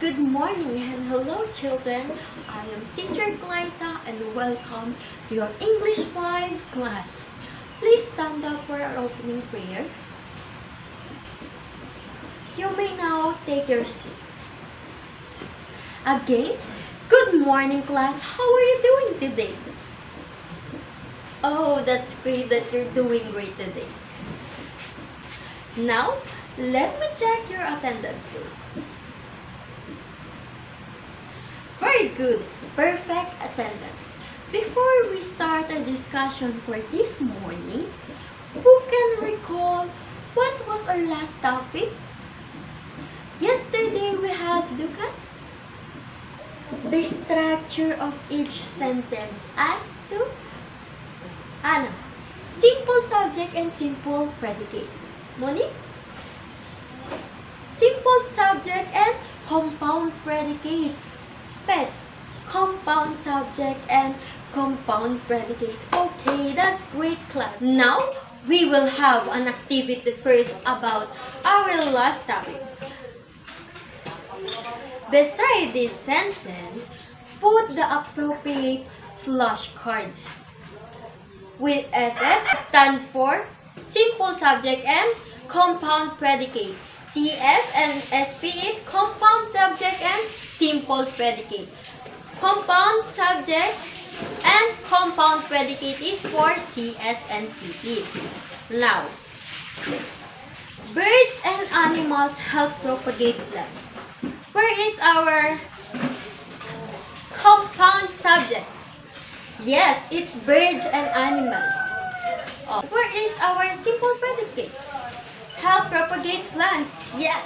Good morning and hello children. I am teacher Clyssa and welcome to your English 5 class. Please stand up for our opening prayer. You may now take your seat. Again, good morning class. How are you doing today? Oh, that's great that you're doing great today. Now, let me check your attendance first. Very good. Perfect attendance. Before we start our discussion for this morning, who can recall what was our last topic? Yesterday we had Lucas. The structure of each sentence as to Anna. Simple subject and simple predicate. Monique? Simple subject and compound predicate pet, compound subject and compound predicate. Okay, that's great class. Now, we will have an activity first about our last topic. Beside this sentence, put the appropriate flashcards. With SS stand for simple subject and compound predicate. CS and SP is compound subject and simple predicate. Compound subject and compound predicate is for CS and CP. Now, birds and animals help propagate plants. Where is our compound subject? Yes, it's birds and animals. Oh, where is our simple predicate? Help propagate plants. Yes,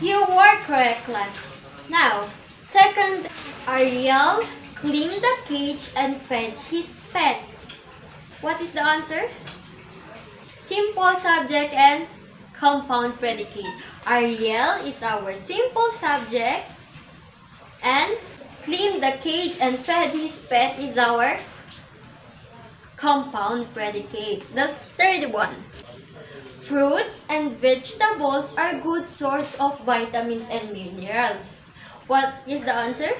you were correct. Now, second, Ariel cleaned the cage and fed his pet. What is the answer? Simple subject and compound predicate. Ariel is our simple subject and clean the cage and fed his pet is our compound predicate. The third one. Fruits and vegetables are good source of vitamins and minerals. What is the answer?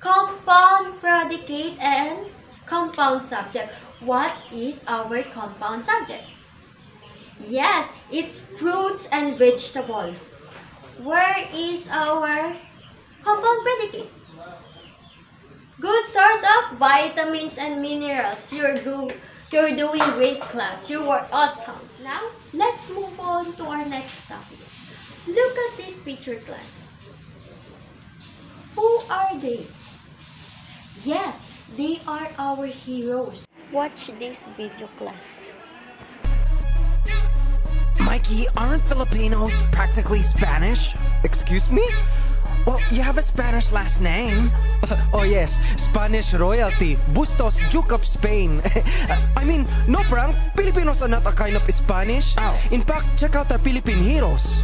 Compound predicate and compound subject. What is our compound subject? Yes, it's fruits and vegetables. Where is our compound predicate? Good source of vitamins and minerals. You're, do, you're doing great class. You were awesome. Now, let's move on to our next topic. Look at this picture class. Who are they? Yes, they are our heroes. Watch this video class. Mikey, aren't Filipinos practically Spanish? Excuse me? Well, you have a Spanish last name. oh yes, Spanish royalty. Bustos, Duke of Spain. I mean, no prank, Filipinos are not a kind of Spanish. Ow. In fact, check out our Philippine heroes.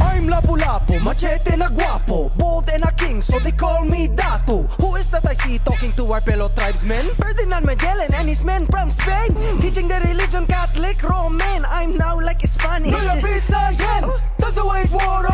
I'm Lapu-Lapu, machete na guapo Bold and a king, so they call me Datu Who is that I see talking to our fellow tribesmen? Ferdinand Magellan and his men from Spain Teaching the religion Catholic Roman I'm now like Spanish Nueva Visayan! Time to wage war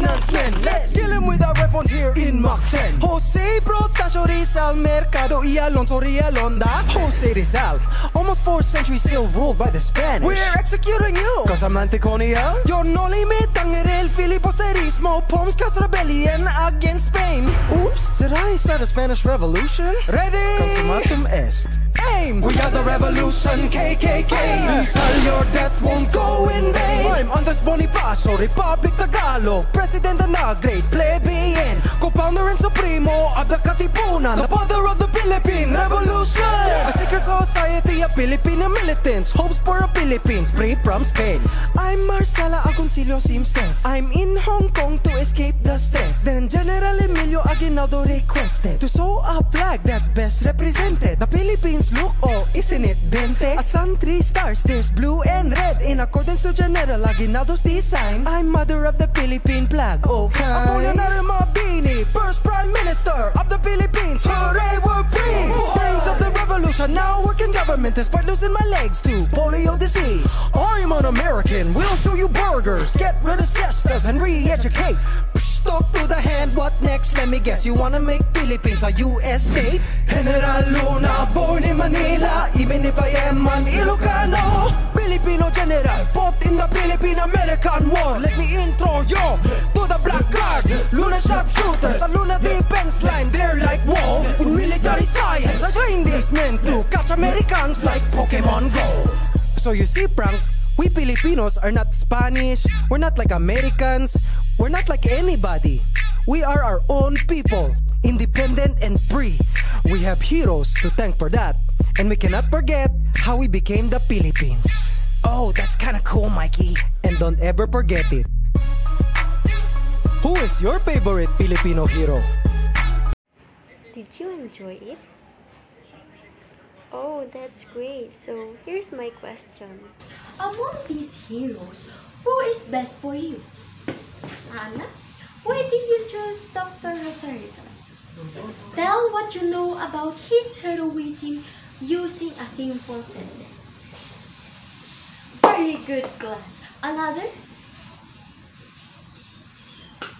on men! Let's kill him with our weapons here in Mach 10 Jose Protasio Rizal Mercado y Alonso Realonda Jose Rizal Almost four centuries still ruled by the Spanish. We're executing you. Cause I'm anti-colonial You're no limit ang el filibusterismo Poms cause rebellion against Spain. Oops, did I start a Spanish revolution? Ready? Consummatum est. Aim! We are the revolution, KKK Rizal, your death won't go in vain. I'm Andres Bonifacio, Republic Tagalog President na great plebeian Co-founder and supremo of the Katipunan The father of the Philippine Revolution A secret society of Filipino militants Hopes for a Philippines free from Spain I'm Marcela Agoncillo Simstes I'm in Hong Kong to escape the stress Then General Emilio Aguinaldo requested To sew a flag that best represented The Philippines look, oh isn't it bente? A sun, three stars, there's blue and red In accordance to General Aguinaldo's design. I'm mother of the Philippine flag. Okay. Apolinario Mabini, first prime minister of the Philippines. Hooray, we're free. Brains of the revolution, now working government despite losing my legs to polio disease. I'm an American, we'll show you burgers. Get rid of siestas and re-educate. Talk to the hand, what next? Let me guess, you wanna make Philippines a US state? General Luna, born in Manila, even if I am an Ilocano. Filipino general, fought in the Philippine-American War. Let me intro you to the Black Guard. Luna sharpshooters, the Luna defense line, they're like wall. With military science, I train these men to catch Americans like Pokemon Go. So you see, Frank, we Filipinos are not Spanish, we're not like Americans, we're not like anybody. We are our own people, independent and free. We have heroes to thank for that, and we cannot forget how we became the Philippines. Oh, that's kinda cool, Mikey. And don't ever forget it. Who is your favorite Filipino hero? Did you enjoy it? Oh, that's great. So, here's my question. Among these heroes, who is best for you? Anna, why did you choose Dr. Rosario? Tell what you know about his heroism using a simple sentence. Very good, class. Another?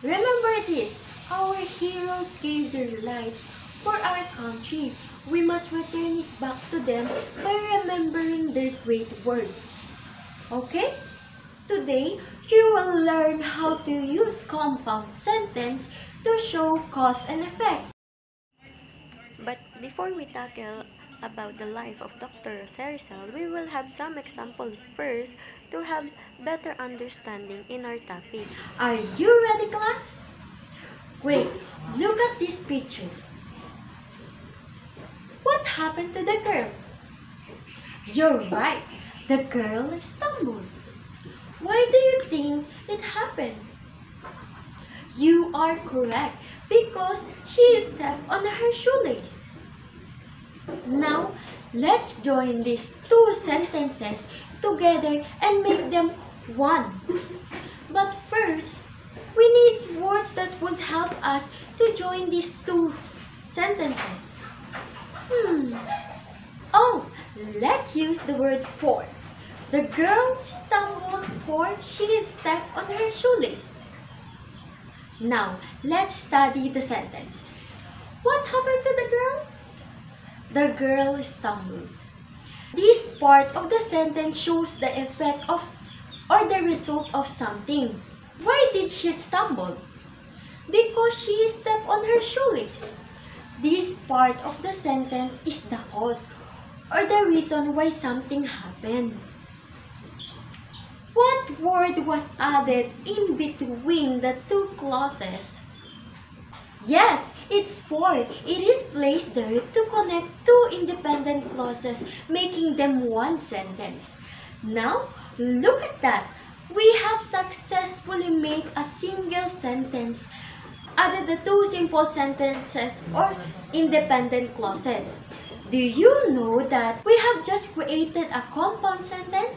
Remember this, our heroes gave their lives for our country. We must return it back to them by remembering their great words. Okay? Today, you will learn how to use compound sentence to show cause and effect. But before we tackle about the life of Dr. Rizal, we will have some examples first to have better understanding in our topic. Are you ready, class? Wait, look at this picture. What happened to the girl? You're right, the girl stumbled. Why do you think it happened? You are correct because she stepped on her shoelace. Now, let's join these two sentences together and make them one. But first, we need words that would help us to join these two sentences. Hmm. Oh, let's use the word for. The girl stumbled for she stepped on her shoelace. Now, let's study the sentence. What happened to the girl? The girl stumbled. This part of the sentence shows the effect of or the result of something. Why did she stumble? Because she stepped on her shoelace. This part of the sentence is the cause or the reason why something happened. What word was added in between the two clauses? Yes, it's for. It is placed there to connect two independent clauses, making them one sentence. Now, look at that. We have successfully made a single sentence added the two simple sentences or independent clauses. Do you know that we have just created a compound sentence?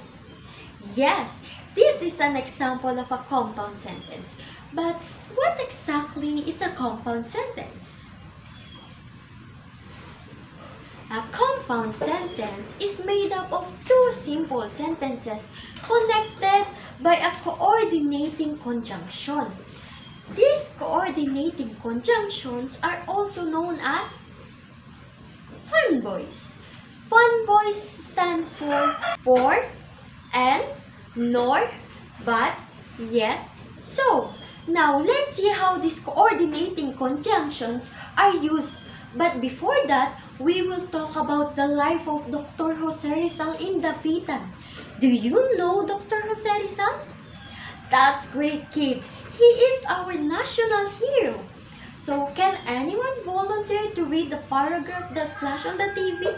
Yes, this is an example of a compound sentence. But what exactly is a compound sentence? A compound sentence is made up of two simple sentences connected by a coordinating conjunction. These coordinating conjunctions are also known as fun boys. Fun boys stand for for and nor but yet so. Now let's see how these coordinating conjunctions are used. But before that, we will talk about the life of Dr. Jose Rizal in Dapitan. Do you know Dr. Jose Rizal? That's great, kids. He is our national hero. So, can anyone volunteer to read the paragraph that flashed on the TV?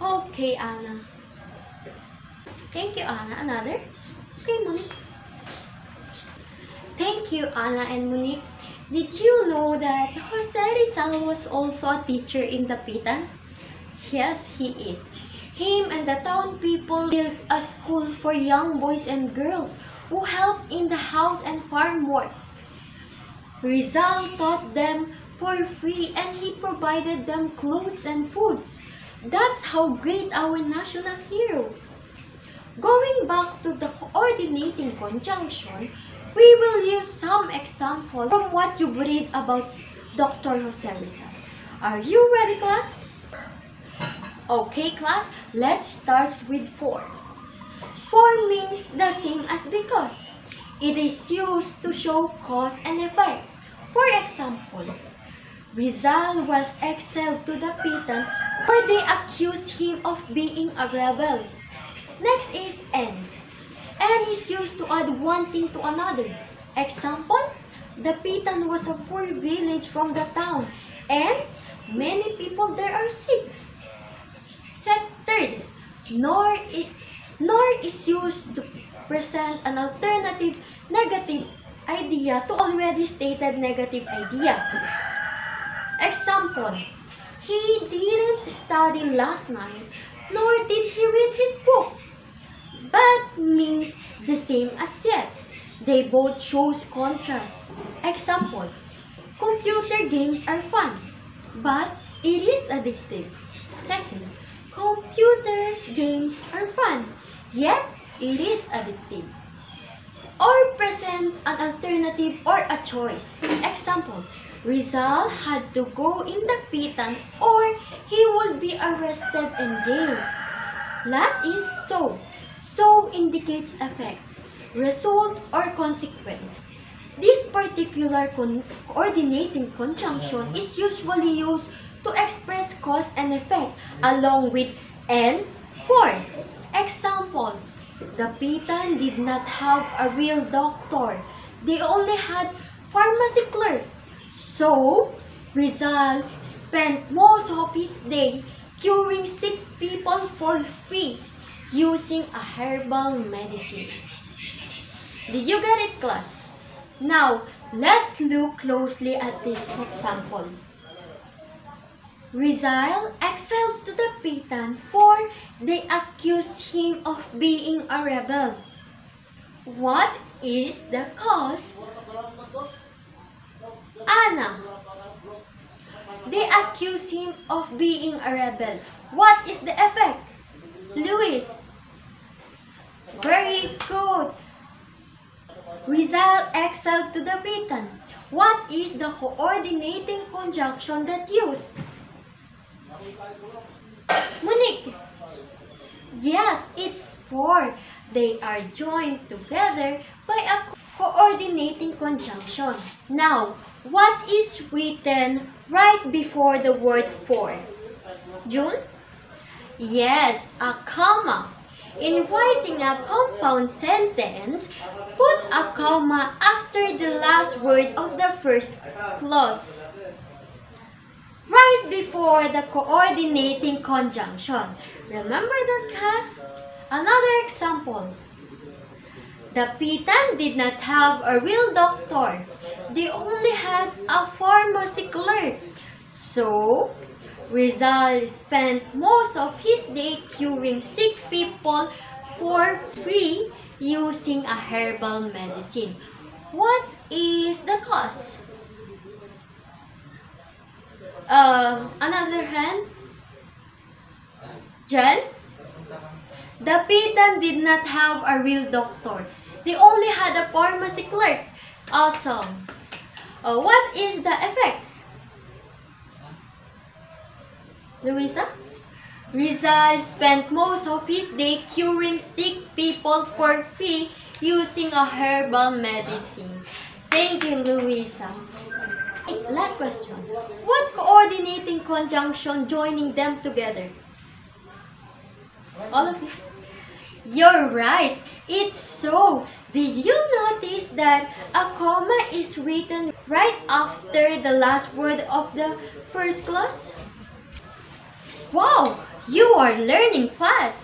Okay, Anna. Thank you, Anna. Another? Okay, Monique. Thank you, Anna and Monique. Did you know that Jose Rizal was also a teacher in Dapitan? Yes, he is. him and the town people built a school for young boys and girls who helped in the house and farm work. Rizal taught them for free and he provided them clothes and foods. That's how great our national hero. Going back to the coordinating conjunction, we will use some examples from what you've read about Dr. Jose Rizal. Are you ready, class? Okay, class, let's start with for. For means the same as because. It is used to show cause and effect. For example, Rizal was exiled to the Pitan where they accused him of being a rebel. Next is N. N is used to add one thing to another. Example, the Pitan was a poor village from the town and many people there are sick. Third, nor, it, nor is used to present an alternative negative idea to already stated negative idea. Example, he didn't study last night, nor did he read his book. But means the same as yet. They both shows contrast. Example, computer games are fun, but it is addictive. Second, computer games are fun, yet it is addictive. Or present an alternative or a choice. Example, Rizal had to go in the pitan or he would be arrested and jailed. Last is so. So indicates effect, result, or consequence. This particular coordinating conjunction is usually used to express cause and effect along with and for. Example, Dapitan did not have a real doctor. They only had pharmacy clerk. So, Rizal spent most of his day curing sick people for free using a herbal medicine. Did you get it, class? Now, let's look closely at this example. Rizal exiled to the Pitan for they accused him of being a rebel. What is the cause? Anna. They accuse him of being a rebel. What is the effect? Luis. Very good. Rizal exiled to Dapitan. What is the coordinating conjunction that used? Monique. Yes, it's four. They are joined together by a coordinating conjunction. Now, what is written right before the word for? June? Yes, a comma. In writing a compound sentence, put a comma after the last word of the first clause. Right before the coordinating conjunction. Remember that, huh? Another example. The Pitan did not have a real doctor. They only had a pharmacy clerk. So, Rizal spent most of his day curing sick people for free using a herbal medicine. What is the cause? Uh, another hand? Jen? Dapitan did not have a real doctor. They only had a pharmacy clerk. Awesome. Uh, what is the effect? Louisa? Rizal spent most of his day curing sick people for free using a herbal medicine. Thank you, Louisa. Last question. What coordinating conjunction joining them together? All of you? You're right. It's so. Did you notice that a comma is written right after the last word of the first clause? Wow, you are learning fast.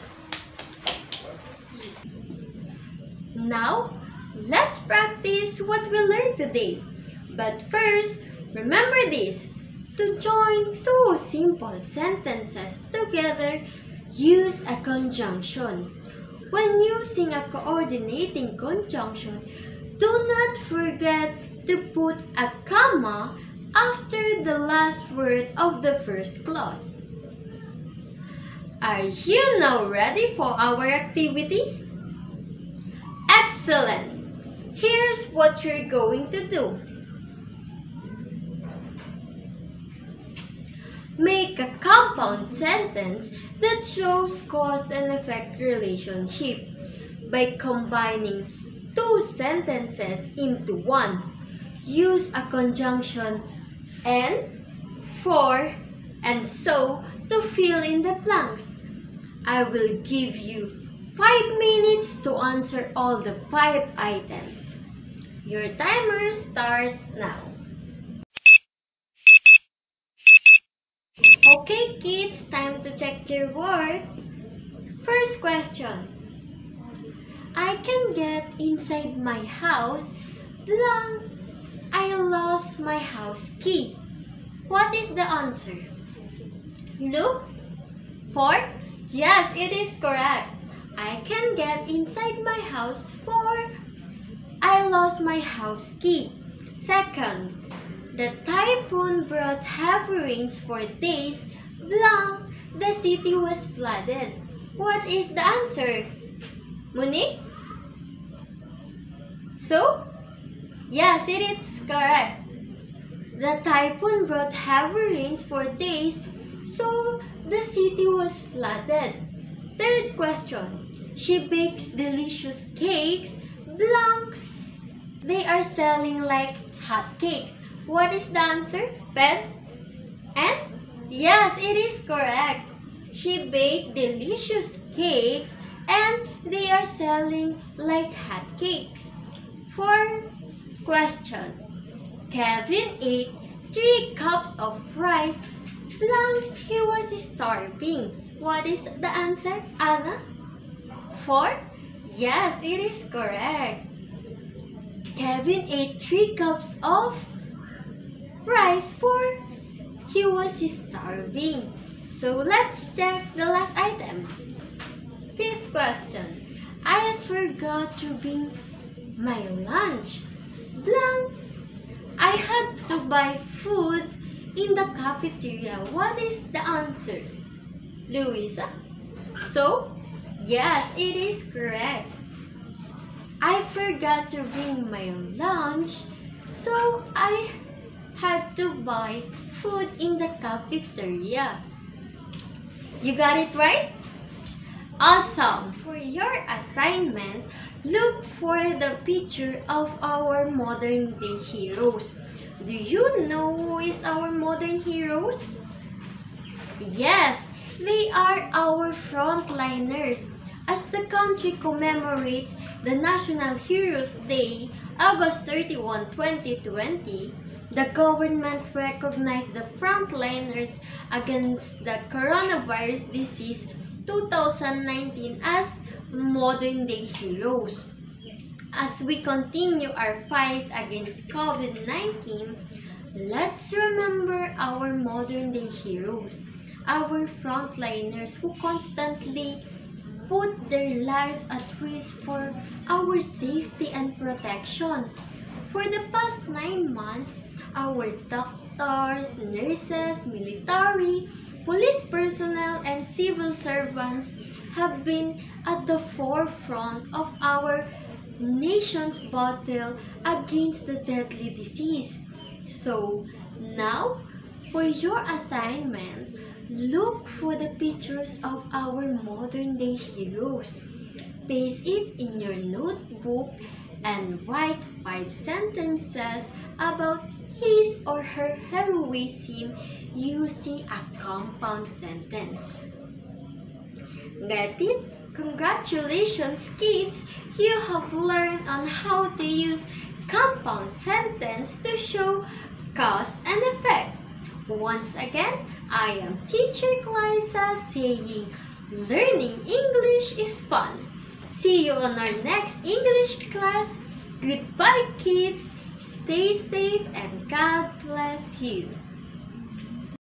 Now, let's practice what we learned today. But first, remember this. To join two simple sentences together, use a conjunction. When using a coordinating conjunction, do not forget to put a comma after the last word of the first clause. Are you now ready for our activity? Excellent! Here's what you're going to do. Make a compound sentence that shows cause and effect relationship by combining two sentences into one. Use a conjunction and, for, and so to fill in the blanks. I will give you 5 minutes to answer all the 5 items. Your timer starts now. Okay kids, time to check your work. First question. I can get inside my house blank. I lost my house key. What is the answer? Look. For? Yes, it is correct. I can get inside my house for I lost my house key. Second, the typhoon brought heavy rains for days. Blank, the city was flooded. What is the answer? Monique? So? Yes, it is correct. The typhoon brought heavy rains for days, so the city was flooded. Third question. She bakes delicious cakes. Blanks. They are selling like hot cakes. What is the answer? Ben? And? Yes, it is correct. She baked delicious cakes and they are selling like hot cakes. Fourth question. Kevin ate three cups of rice. Blanks, he was starving. What is the answer, Anna? Four? Yes, it is correct. Kevin ate three cups of rice for he was starving. So let's check the last item. Fifth question. I forgot to bring my lunch. Blank. I had to buy food in the cafeteria. What is the answer? Louisa? So, yes, it is correct. I forgot to bring my lunch, so I had to buy food in the cafeteria. You got it right? Awesome! For your assignment, look for the picture of our modern day heroes. Do you know who is our modern heroes? Yes, they are our frontliners. As the country commemorates the National Heroes Day, August 31, 2020, the government recognized the frontliners against the coronavirus disease 2019 as modern day heroes. As we continue our fight against COVID-19, let's remember our modern day heroes, our frontliners who constantly put their lives at risk for our safety and protection. For the past nine months, our doctors, nurses, military, police personnel, and civil servants have been at the forefront of our nation's battle against the deadly disease. So, now, for your assignment, look for the pictures of our modern day heroes. Paste it in your notebook and write five sentences about his or her heroism using a compound sentence. Get it? Congratulations, kids! You have learned on how to use compound sentence to show cause and effect. Once again, I am Teacher Clarissa saying, learning English is fun. See you on our next English class. Goodbye, kids. Stay safe and God bless you.